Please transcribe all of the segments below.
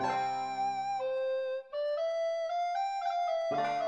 Thank you.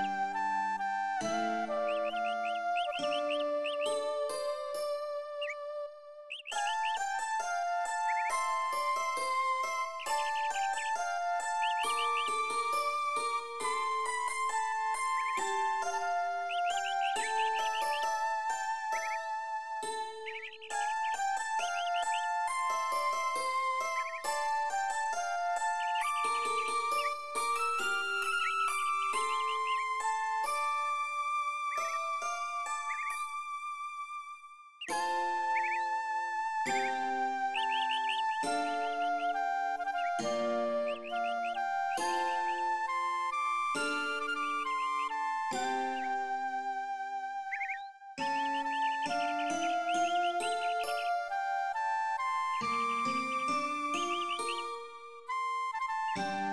you